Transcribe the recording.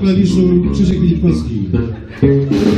klawiszu Krzysiek Witkowski. Thank